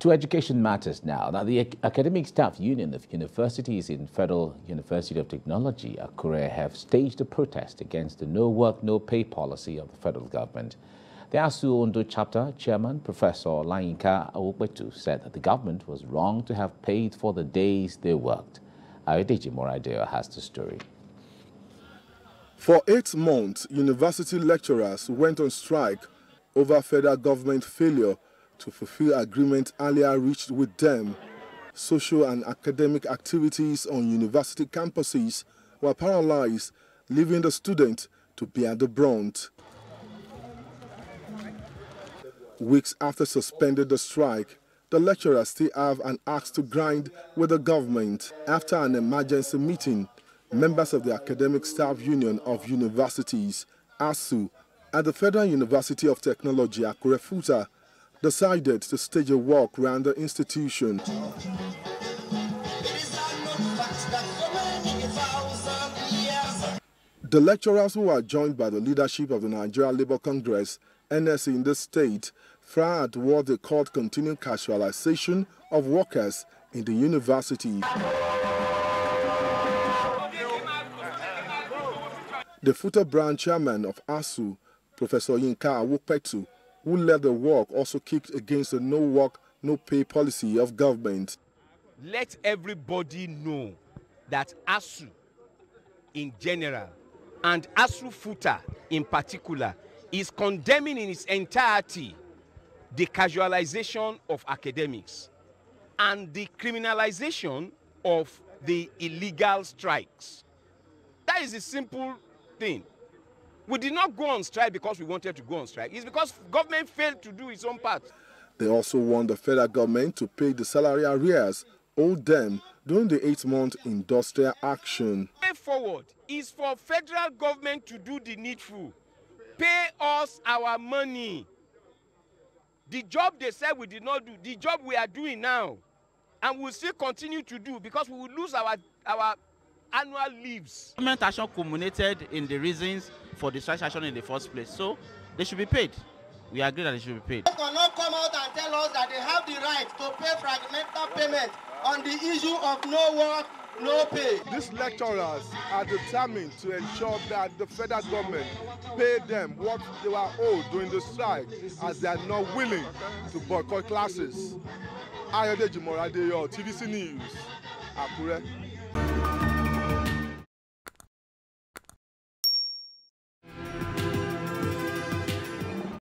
To education matters now. Now, the Academic Staff Union of Universities in Federal University of Technology, Akure, have staged a protest against the no work, no pay policy of the federal government. The ASUU Ondo chapter chairman, Professor Olayinka Awopetu, said that the government was wrong to have paid for the days they worked. Ayodeji Moradeyo has the story. For eight months, university lecturers went on strike over federal government failure to fulfill agreements earlier reached with them. Social and academic activities on university campuses were paralyzed, leaving the students to bear the brunt. Weeks after suspending the strike, the lecturers still have an axe to grind with the government. After an emergency meeting, members of the Academic Staff Union of Universities, ASUU, at the Federal University of Technology, Akure Futa, decided to stage a walk around the institution. The lecturers who were joined by the leadership of the Nigeria Labour Congress, NLC in the state, frowned at what they called continuing casualization of workers in the university. The Futa branch chairman of ASUU, Professor Yinka Awopetu, who led the walk, also kicked against the no work, no pay policy of government. Let everybody know that ASUU in general and ASUU Futa in particular is condemning in its entirety the casualization of academics and the criminalization of the illegal strikes. That is a simple thing. We did not go on strike because we wanted to go on strike. It's because government failed to do its own part. They also want the federal government to pay the salary arrears owed them during the eight-month industrial action. Way forward is for federal government to do the needful. Pay us our money. The job they said we did not do, the job we are doing now, and we'll still continue to do because we will lose our, our annual leaves. Government action culminated in the reasons for the strike action in the first place. So they should be paid. We agree that they should be paid. They cannot come out and tell us that they have the right to pay fragmental payment on the issue of no work, no pay. These lecturers are determined to ensure that the federal government pay them what they were owed during the strike as they are not willing to boycott classes. Ayodeji Moradeyo, TVC News, Akure.